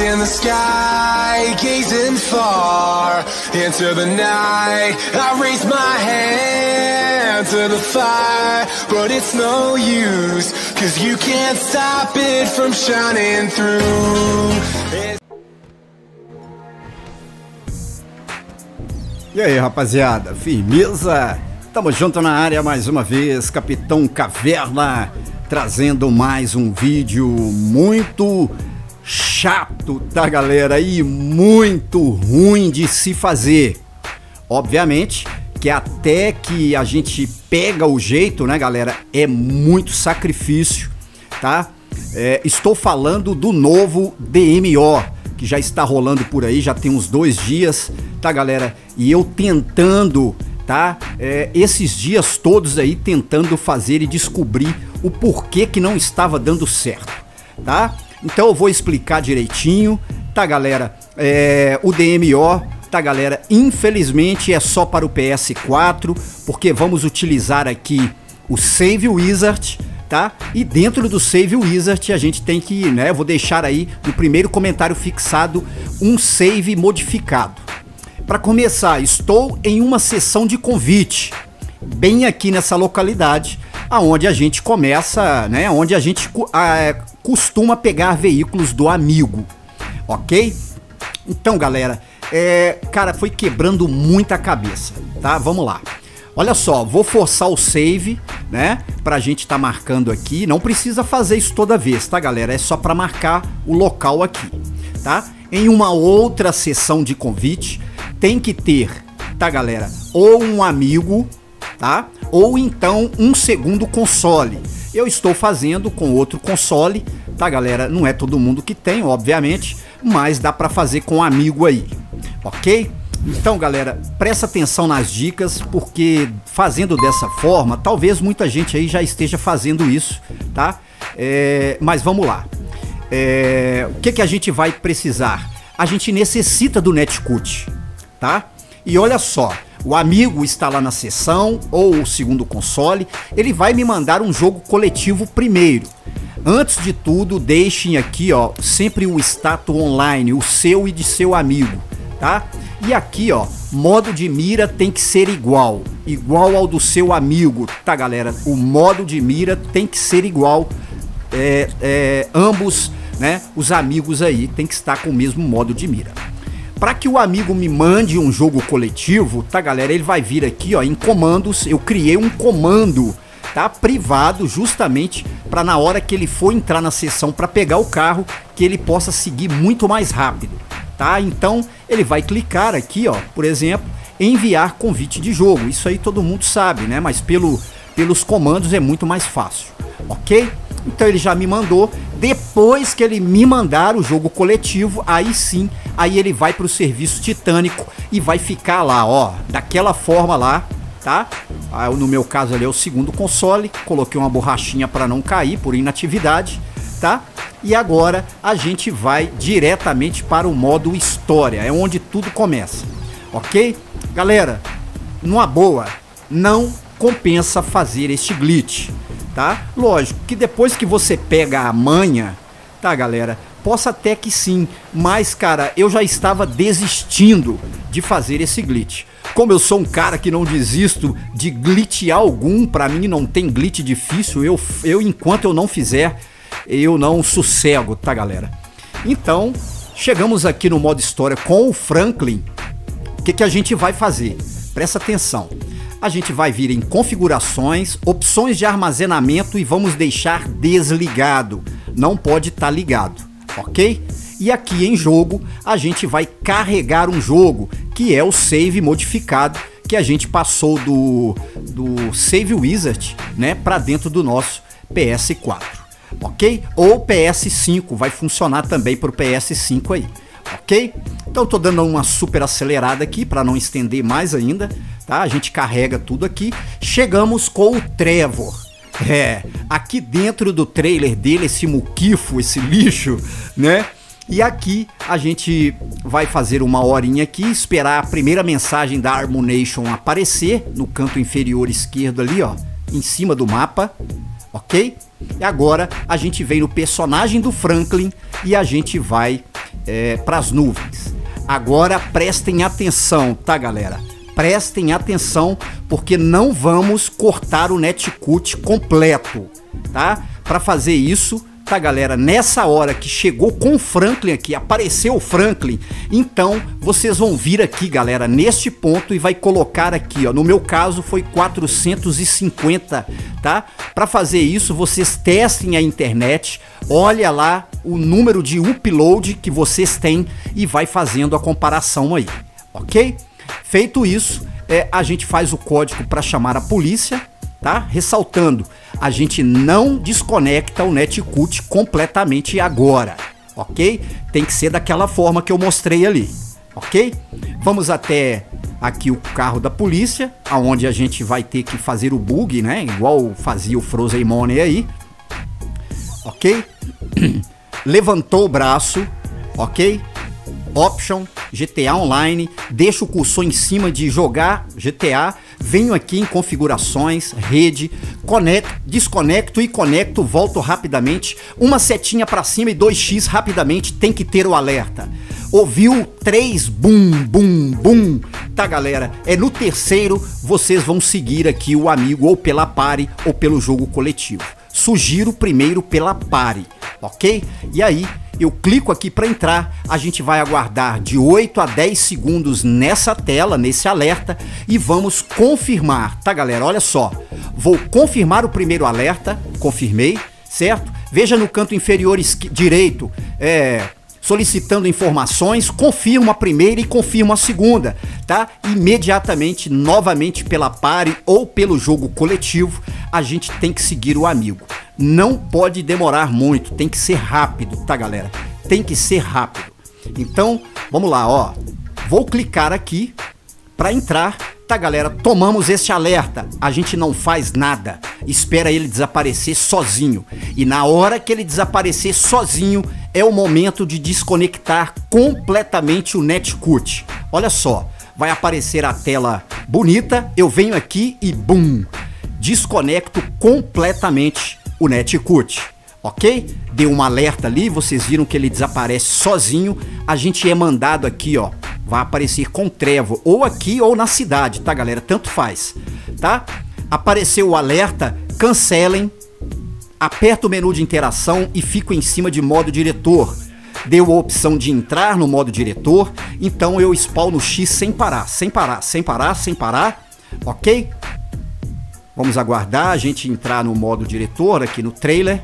eyes in the sky, gazing far into the night. I raise my hand to the fire, but it's no use, cause you can't stop it from shining through. E aí, rapaziada, firmeza? Tamo junto na área mais uma vez, Capitão Caverna, trazendo mais um vídeo muito chato, tá, galera? E muito ruim de se fazer. Obviamente que até que a gente pega o jeito, né, galera, é muito sacrifício, tá? É, estou falando do novo DMO, que já está rolando por aí, já tem uns dois dias, tá, galera? E eu tentando, tá? É, esses dias todos aí tentando fazer e descobrir o porquê que não estava dando certo, tá? Então eu vou explicar direitinho, tá, galera? É, o DMO, tá, galera? Infelizmente é só para o PS4, porque vamos utilizar aqui o Save Wizard, tá? E dentro do Save Wizard a gente tem que, né? Vou deixar aí no primeiro comentário fixado um save modificado. Para começar, estou em uma sessão de convite, bem aqui nessa localidade, aonde a gente começa, né? Onde a gente cu- ah, costuma pegar veículos do amigo, ok? Então, galera, é, cara, foi quebrando muita cabeça, tá? Vamos lá. Olha só, vou forçar o save, né? Pra gente tá marcando aqui. Não precisa fazer isso toda vez, tá, galera? É só pra marcar o local aqui, tá? Em uma outra sessão de convite, tem que ter, tá, galera? Ou um amigo, tá? Ou então um segundo console. Eu estou fazendo com outro console, tá, galera? Não é todo mundo que tem, obviamente, mas dá pra fazer com um amigo aí, ok? Então, galera, presta atenção nas dicas, porque fazendo dessa forma, talvez muita gente aí já esteja fazendo isso, tá? É, mas vamos lá. É, o que, que a gente vai precisar? A gente necessita do Netcut, tá? E olha só, o amigo está lá na sessão ou o segundo console, ele vai me mandar um jogo coletivo primeiro. Antes de tudo, deixem aqui, ó, sempre o status online, o seu e de seu amigo, tá? E aqui, ó, modo de mira tem que ser igual, igual ao do seu amigo, tá, galera? O modo de mira tem que ser igual, é, é, ambos, né? Os amigos aí tem que estar com o mesmo modo de mira. Para que o amigo me mande um jogo coletivo, tá, galera? Ele vai vir aqui, ó, em comandos. Eu criei um comando, tá, privado, justamente para na hora que ele for entrar na sessão para pegar o carro, que ele possa seguir muito mais rápido, tá? Então ele vai clicar aqui, ó, por exemplo, enviar convite de jogo. Isso aí todo mundo sabe, né? Mas pelo, pelos comandos é muito mais fácil, ok? Então ele já me mandou. Depois que ele me mandar o jogo coletivo, aí sim, aí ele vai para o serviço titânico e vai ficar lá, ó, daquela forma lá, tá? Ah, no meu caso ali é o segundo console, coloquei uma borrachinha para não cair por inatividade, tá? E agora a gente vai diretamente para o modo história, é onde tudo começa, ok? Galera, numa boa, não compensa fazer este glitch, tá? Lógico que depois que você pega a manha, tá, galera? Possa até que sim, mas cara, eu já estava desistindo de fazer esse glitch. Como eu sou um cara que não desisto de glitch algum, pra mim não tem glitch difícil, eu, eu enquanto eu não fizer, eu não sossego, tá, galera? Então, chegamos aqui no modo história com o Franklin. O que, que a gente vai fazer? Presta atenção. A gente vai vir em configurações, opções de armazenamento e vamos deixar desligado. Não pode estar ligado, ok? E aqui em jogo a gente vai carregar um jogo que é o save modificado que a gente passou do, do Save Wizard, né, para dentro do nosso PS4, ok? Ou PS5 vai funcionar também para o PS5 aí ok? Então tô dando uma super acelerada aqui para não estender mais ainda, tá? A gente carrega tudo aqui. Chegamos com o Trevor. É, aqui dentro do trailer dele, esse muquifo, esse lixo, né? E aqui a gente vai fazer uma horinha aqui, esperar a primeira mensagem da Harmonation aparecer no canto inferior esquerdo ali, ó, em cima do mapa, ok? E agora a gente vem no personagem do Franklin e a gente vai é, para as nuvens. Agora prestem atenção, tá, galera? Prestem atenção porque não vamos cortar o netcut completo, tá? Para fazer isso, tá, galera? Nessa hora que chegou com o Franklin aqui, apareceu o Franklin, então vocês vão vir aqui, galera, neste ponto e vai colocar aqui, ó. No meu caso foi 450, tá? Para fazer isso, vocês testem a internet, olha lá o número de upload que vocês têm e vai fazendo a comparação aí, ok? Feito isso, é, a gente faz o código para chamar a polícia, tá? Ressaltando, a gente não desconecta o Netcut completamente agora, ok? Tem que ser daquela forma que eu mostrei ali, ok? Vamos até aqui o carro da polícia, aonde a gente vai ter que fazer o bug, né? Igual fazia o Frozen Money aí, ok? Levantou o braço, ok? Option, GTA Online, deixo o cursor em cima de jogar GTA, venho aqui em configurações, rede, conecto, desconecto e conecto, volto rapidamente, uma setinha para cima e 2x rapidamente, tem que ter o alerta. Ouviu três bum bum bum, tá galera? É no terceiro vocês vão seguir aqui o amigo ou pela pare ou pelo jogo coletivo. Sugiro primeiro pela pare, ok? E aí eu clico aqui para entrar, a gente vai aguardar de 8 a 10 segundos nessa tela, nesse alerta e vamos confirmar, tá galera? Olha só, vou confirmar o primeiro alerta, confirmei, certo? Veja no canto inferior direito, é, solicitando informações, confirmo a primeira e confirmo a segunda, tá? Imediatamente, novamente pela pare ou pelo jogo coletivo, a gente tem que seguir o amigo. Não pode demorar muito, tem que ser rápido, tá, galera? Tem que ser rápido. Então, vamos lá, ó. Vou clicar aqui para entrar, tá, galera? Tomamos esse alerta. A gente não faz nada. Espera ele desaparecer sozinho. E na hora que ele desaparecer sozinho, é o momento de desconectar completamente o Netcut. Olha só, vai aparecer a tela bonita, eu venho aqui e bum, desconecto completamente o Netcut, ok? Deu um alerta ali, vocês viram que ele desaparece sozinho. A gente é mandado aqui, ó, vai aparecer com trevo, ou aqui ou na cidade, tá, galera? Tanto faz, tá? Apareceu o alerta, cancelem, aperta o menu de interação e fico em cima de modo diretor. Deu a opção de entrar no modo diretor, então eu spawno X sem parar, sem parar, sem parar, sem parar, ok? Vamos aguardar a gente entrar no modo diretor aqui no trailer.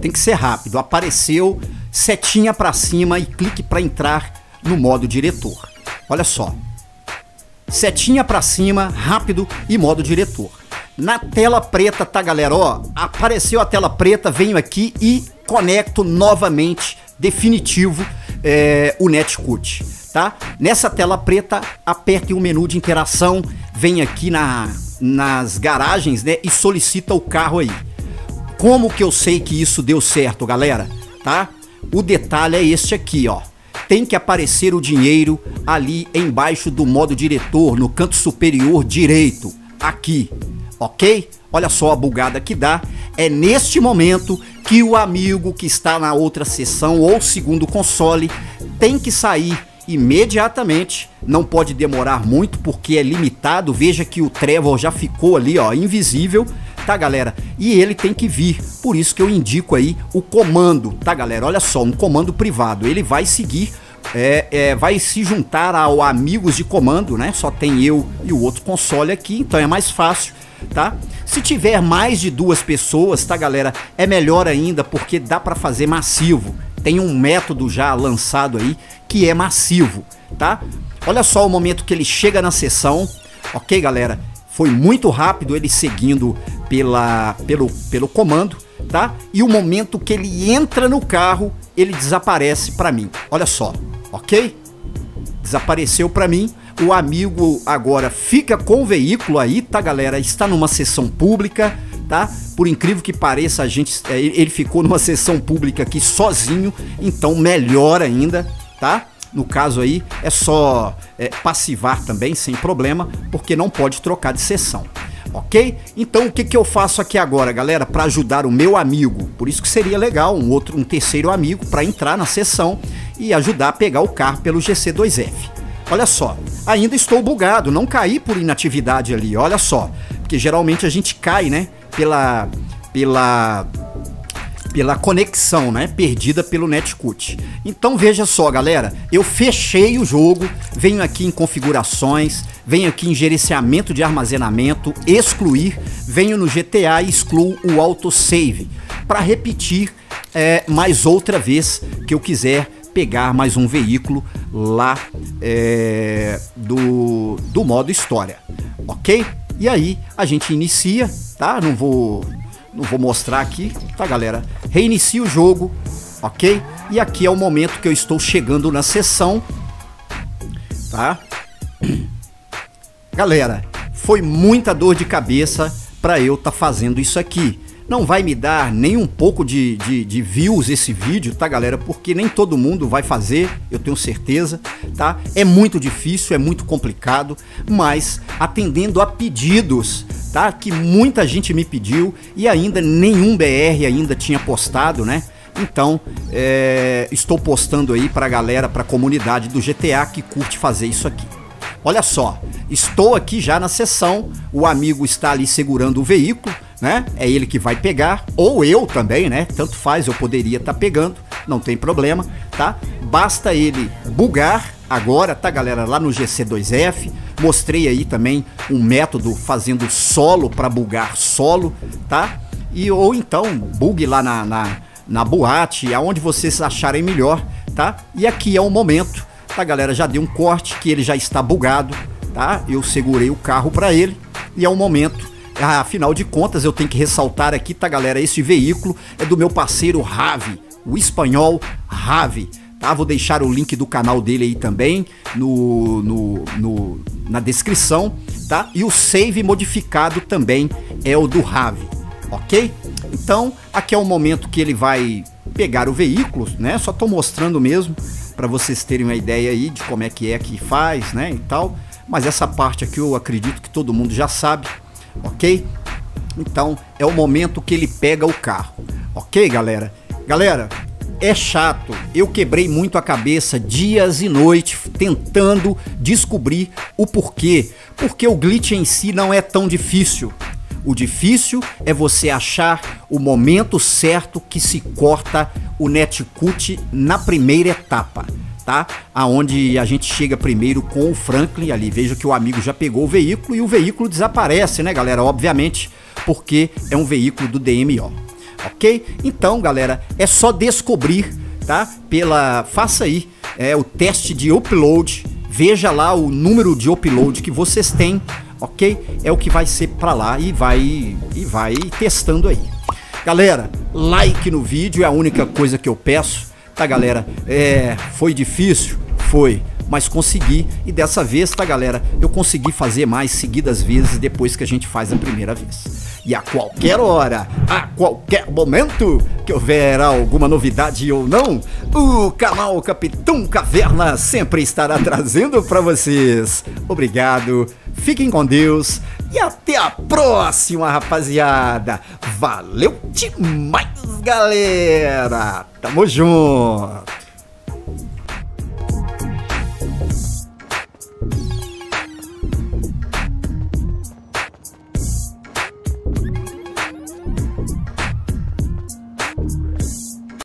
Tem que ser rápido. Apareceu, setinha para cima e clique para entrar no modo diretor. Olha só. Setinha para cima, rápido e modo diretor. Na tela preta, tá galera? Ó, apareceu a tela preta, venho aqui e conecto novamente, definitivo, é, o Netcut tá? Nessa tela preta, aperte o menu de interação, vem aqui na, nas garagens, né, e solicita o carro aí. Como que eu sei que isso deu certo, galera? Tá? O detalhe é este aqui, ó. Tem que aparecer o dinheiro ali embaixo do modo diretor, no canto superior direito, aqui, ok? Olha só a bugada que dá. É neste momento que o amigo que está na outra sessão ou segundo console tem que sair imediatamente. Não pode demorar muito porque é limitado. Veja que o Trevor já ficou ali, ó, invisível, tá, galera? E ele tem que vir. Por isso que eu indico aí o comando, tá, galera? Olha só, um comando privado. Ele vai seguir é, é, vai se juntar ao amigos de comando, né? Só tem eu e o outro console aqui, então é mais fácil, tá? Se tiver mais de duas pessoas, tá, galera? É melhor ainda porque dá para fazer massivo. Tem um método já lançado aí que é massivo, tá? Olha só o momento que ele chega na sessão, ok, galera? Foi muito rápido ele seguindo pela, pelo, pelo comando, tá? E o momento que ele entra no carro, ele desaparece para mim. Olha só, ok? Desapareceu para mim. O amigo agora fica com o veículo aí, tá, galera? Está numa sessão pública, tá? Por incrível que pareça, a gente, é, ele ficou numa sessão pública aqui sozinho, então melhor ainda, tá? No caso aí, é só é, passivar também, sem problema, porque não pode trocar de sessão. ok? Então o que, que eu faço aqui agora, galera, para ajudar o meu amigo? Por isso que seria legal um outro, um terceiro amigo para entrar na sessão e ajudar a pegar o carro pelo GC2F. Olha só, ainda estou bugado, não caí por inatividade ali, olha só, porque geralmente a gente cai, né? Pela pela pela conexão, né, perdida pelo Netcut. Então veja só, galera, eu fechei o jogo, venho aqui em configurações, venho aqui em gerenciamento de armazenamento, excluir, venho no GTA e excluo o autosave para repetir é, mais outra vez que eu quiser pegar mais um veículo lá é, do, do modo história, ok? E aí a gente inicia, tá? Não vou não vou mostrar aqui, tá galera? Reinicia o jogo, ok? E aqui é o momento que eu estou chegando na sessão, tá? Galera, foi muita dor de cabeça para eu estar tá fazendo isso aqui. Não vai me dar nem um pouco de, de, de, views esse vídeo, tá galera? Porque nem todo mundo vai fazer, eu tenho certeza, tá? É muito difícil, é muito complicado, mas atendendo a pedidos, tá? Que muita gente me pediu e ainda nenhum BR ainda tinha postado, né? Então, é, estou postando aí para a galera, para a comunidade do GTA que curte fazer isso aqui. Olha só, estou aqui já na sessão, o amigo está ali segurando o veículo, né? É ele que vai pegar, ou eu também, né? Tanto faz, eu poderia estar tá pegando, não tem problema, tá? Basta ele bugar agora, tá, galera? Lá no GC2F, mostrei aí também um método fazendo solo para bugar solo, tá? E ou então bug lá na, na, na boate, aonde vocês acharem melhor, tá? E aqui é o momento, tá, galera? Já dei um corte que ele já está bugado, tá? Eu segurei o carro para ele e é o momento afinal de contas, eu tenho que ressaltar aqui, tá, galera? Esse veículo é do meu parceiro Ravi, o espanhol Ravi tá? Vou deixar o link do canal dele aí também no, no, no, na descrição, tá? E o save modificado também é o do Rave, ok? Então, aqui é o momento que ele vai pegar o veículo, né? Só tô mostrando mesmo para vocês terem uma ideia aí de como é que é que faz, né, e tal. Mas essa parte aqui eu acredito que todo mundo já sabe, ok? Então, é o momento que ele pega o carro, ok, galera? Galera, é chato. Eu quebrei muito a cabeça dias e noites tentando descobrir o porquê. Porque o glitch em si não é tão difícil. O difícil é você achar o momento certo que se corta o netcut na primeira etapa, tá? Aonde a gente chega primeiro com o Franklin ali. Veja que o amigo já pegou o veículo e o veículo desaparece, né, galera? Obviamente, porque é um veículo do DMO ok? Então, galera, é só descobrir, tá? Pela, faça aí é, o teste de upload, veja lá o número de upload que vocês têm, ok? É o que vai ser para lá e vai e vai testando aí. Galera, like no vídeo é a única coisa que eu peço, tá, galera? É, foi difícil, foi mas consegui e dessa vez, tá galera, eu consegui fazer mais seguidas vezes depois que a gente faz a primeira vez. E a qualquer hora, a qualquer momento que houver alguma novidade ou não, o canal Capitão Caverna sempre estará trazendo para vocês. Obrigado, fiquem com Deus e até a próxima, rapaziada. Valeu demais, galera. Tamo junto.